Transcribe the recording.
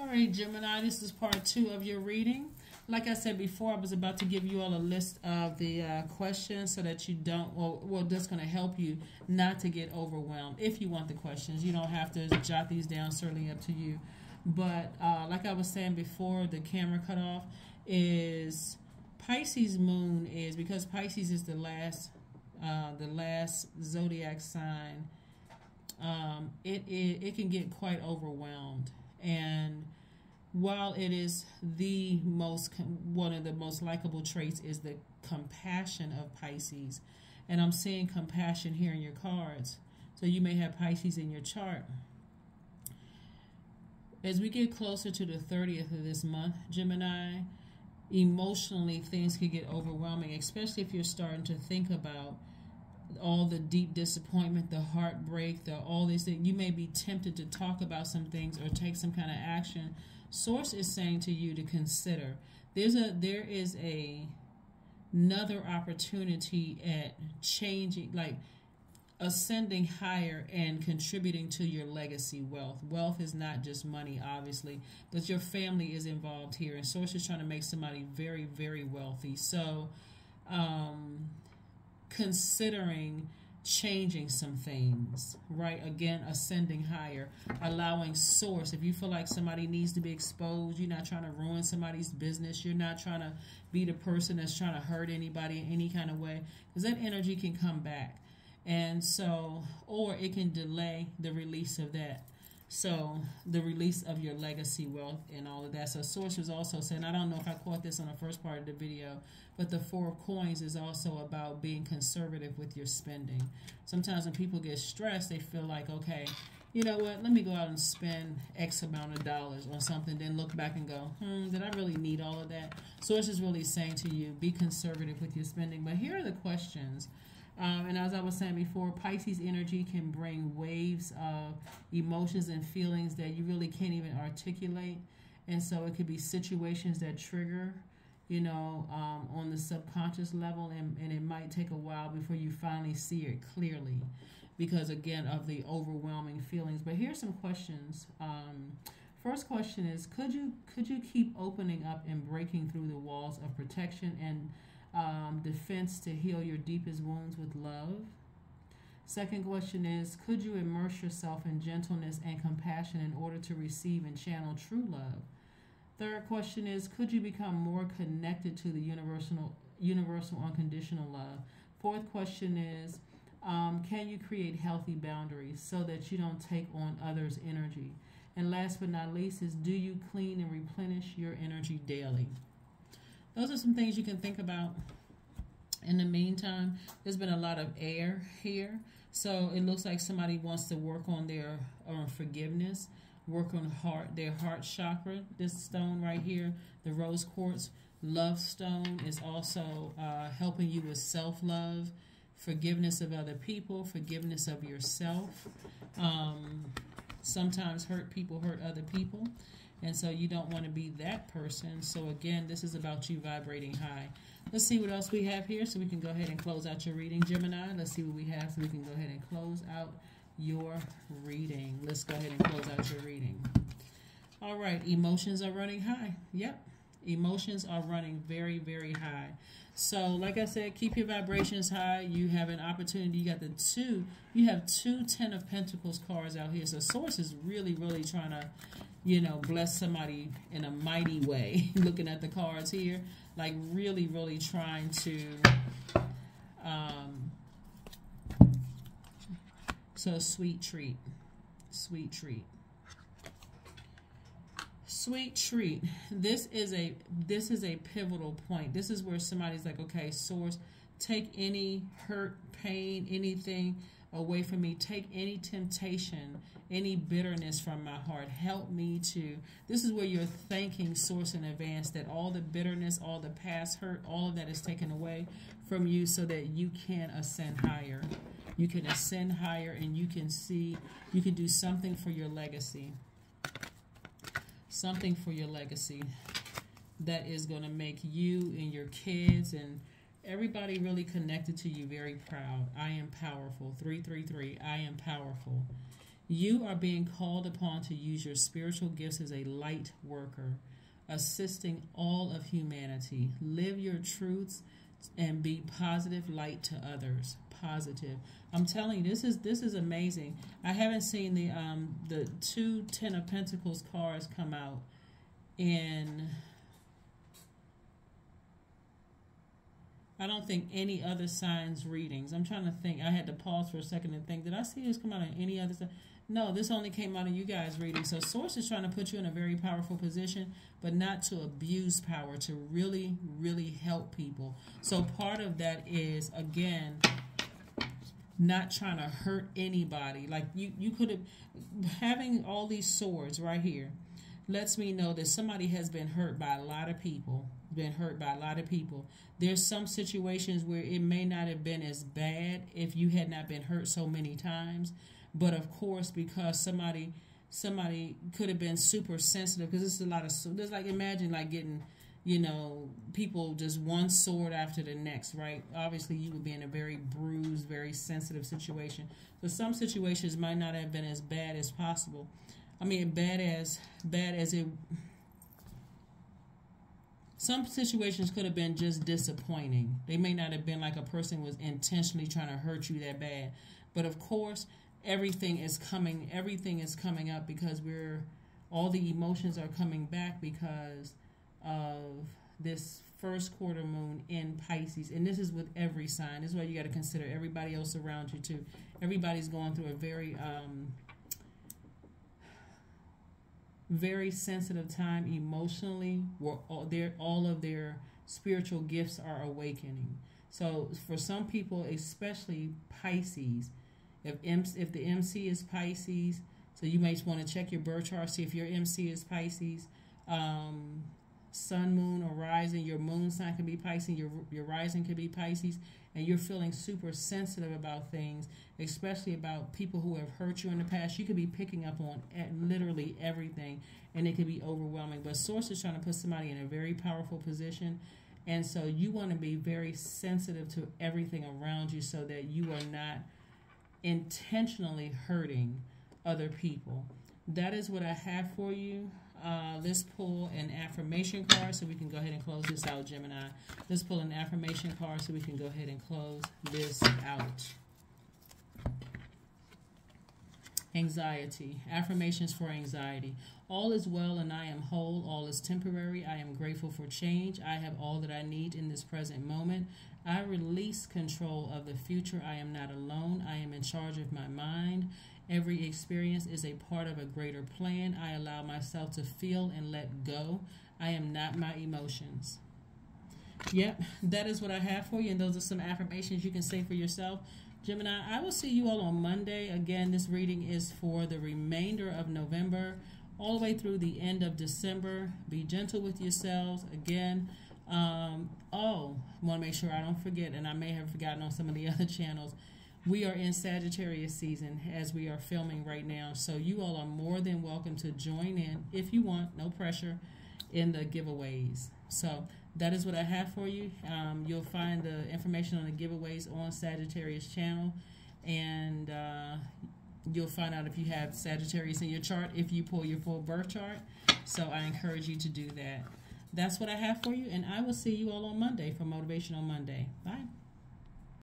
All right, Gemini, this is part two of your reading. Like I said before, I was about to give you all a list of the uh, questions so that you don't, well, well that's going to help you not to get overwhelmed. If you want the questions, you don't have to jot these down, certainly up to you. But uh, like I was saying before, the camera cut off is Pisces moon is because Pisces is the last, uh, the last zodiac sign. Um, it, it it can get quite overwhelmed and while it is the most one of the most likable traits is the compassion of Pisces, and I'm seeing compassion here in your cards. So you may have Pisces in your chart. As we get closer to the 30th of this month, Gemini, emotionally things can get overwhelming, especially if you're starting to think about all the deep disappointment, the heartbreak, the all these things. You may be tempted to talk about some things or take some kind of action. Source is saying to you to consider. There's a there is a another opportunity at changing like ascending higher and contributing to your legacy wealth. Wealth is not just money, obviously, but your family is involved here. And Source is trying to make somebody very, very wealthy. So, um, considering changing some things, right? Again, ascending higher, allowing source. If you feel like somebody needs to be exposed, you're not trying to ruin somebody's business, you're not trying to be the person that's trying to hurt anybody in any kind of way, because that energy can come back. And so, or it can delay the release of that. So the release of your legacy wealth and all of that. So Source was also saying, I don't know if I caught this on the first part of the video, but the Four of Coins is also about being conservative with your spending. Sometimes when people get stressed, they feel like, okay, you know what, let me go out and spend X amount of dollars on something, then look back and go, hmm, did I really need all of that? Source is really saying to you, be conservative with your spending. But here are the questions um, and as I was saying before, Pisces energy can bring waves of emotions and feelings that you really can't even articulate. And so it could be situations that trigger, you know, um, on the subconscious level. And, and it might take a while before you finally see it clearly because, again, of the overwhelming feelings. But here's some questions. Um, first question is could you could you keep opening up and breaking through the walls of protection and um, defense to heal your deepest wounds with love? Second question is Could you immerse yourself in gentleness and compassion in order to receive and channel true love? Third question is Could you become more connected to the universal, universal unconditional love? Fourth question is um, Can you create healthy boundaries so that you don't take on others' energy? And last but not least is Do you clean and replenish your energy daily? Those are some things you can think about. In the meantime, there's been a lot of air here. So it looks like somebody wants to work on their on forgiveness, work on heart, their heart chakra. This stone right here, the rose quartz love stone, is also uh, helping you with self love, forgiveness of other people, forgiveness of yourself. Um, sometimes hurt people hurt other people. And so you don't want to be that person. So again, this is about you vibrating high. Let's see what else we have here so we can go ahead and close out your reading, Gemini. Let's see what we have so we can go ahead and close out your reading. Let's go ahead and close out your reading. All right, emotions are running high. Yep, emotions are running very, very high. So, like I said, keep your vibrations high. You have an opportunity. You got the two. You have two Ten of Pentacles cards out here. So, Source is really, really trying to you know, bless somebody in a mighty way. Looking at the cards here, like really, really trying to. Um, so sweet treat, sweet treat, sweet treat. This is a this is a pivotal point. This is where somebody's like, okay, source, take any hurt, pain, anything away from me. Take any temptation, any bitterness from my heart. Help me to. This is where you're thanking Source in advance that all the bitterness, all the past hurt, all of that is taken away from you so that you can ascend higher. You can ascend higher and you can see, you can do something for your legacy. Something for your legacy that is going to make you and your kids and everybody really connected to you very proud. I am powerful. 333. I am powerful. You are being called upon to use your spiritual gifts as a light worker, assisting all of humanity. Live your truths and be positive light to others. Positive. I'm telling you, this is this is amazing. I haven't seen the um the two Ten of Pentacles cards come out in I don't think any other signs readings. I'm trying to think. I had to pause for a second and think. Did I see this come out in any other? No, this only came out of you guys reading. So Source is trying to put you in a very powerful position, but not to abuse power, to really, really help people. So part of that is again not trying to hurt anybody. Like you, you could have having all these swords right here lets me know that somebody has been hurt by a lot of people, been hurt by a lot of people. There's some situations where it may not have been as bad if you had not been hurt so many times, but of course because somebody somebody could have been super sensitive because this is a lot of there's like imagine like getting you know people just one sword after the next right obviously you would be in a very bruised very sensitive situation so some situations might not have been as bad as possible I mean, bad as bad as it. Some situations could have been just disappointing. They may not have been like a person was intentionally trying to hurt you that bad, but of course, everything is coming. Everything is coming up because we're all the emotions are coming back because of this first quarter moon in Pisces. And this is with every sign. This is why you got to consider everybody else around you too. Everybody's going through a very um, very sensitive time emotionally where all their all of their spiritual gifts are awakening. So for some people, especially Pisces, if M, if the MC is Pisces, so you may want to check your birth chart, see if your MC is Pisces. Um, sun, moon, or rising. Your moon sign can be Pisces. Your your rising can be Pisces, and you're feeling super sensitive about things, especially about people who have hurt you in the past. You could be picking up on literally everything, and it could be overwhelming. But Source is trying to put somebody in a very powerful position. And so you want to be very sensitive to everything around you so that you are not intentionally hurting other people. That is what I have for you. Let's pull an affirmation card so we can go ahead and close this out, Gemini. Let's pull an affirmation card so we can go ahead and close this out. Anxiety. Affirmations for anxiety. All is well and I am whole. All is temporary. I am grateful for change. I have all that I need in this present moment. I release control of the future. I am not alone. I am in charge of my mind. Every experience is a part of a greater plan. I allow myself to feel and let go. I am not my emotions. Yep, that is what I have for you, and those are some affirmations you can say for yourself. Gemini, I will see you all on Monday. Again, this reading is for the remainder of November, all the way through the end of December. Be gentle with yourselves. Again, um, oh, want to make sure I don't forget, and I may have forgotten on some of the other channels we are in Sagittarius season as we are filming right now. So you all are more than welcome to join in if you want, no pressure, in the giveaways. So that is what I have for you. Um, you'll find the information on the giveaways on Sagittarius channel. And uh, you'll find out if you have Sagittarius in your chart if you pull your full birth chart. So I encourage you to do that. That's what I have for you. And I will see you all on Monday for Motivational Monday. Bye.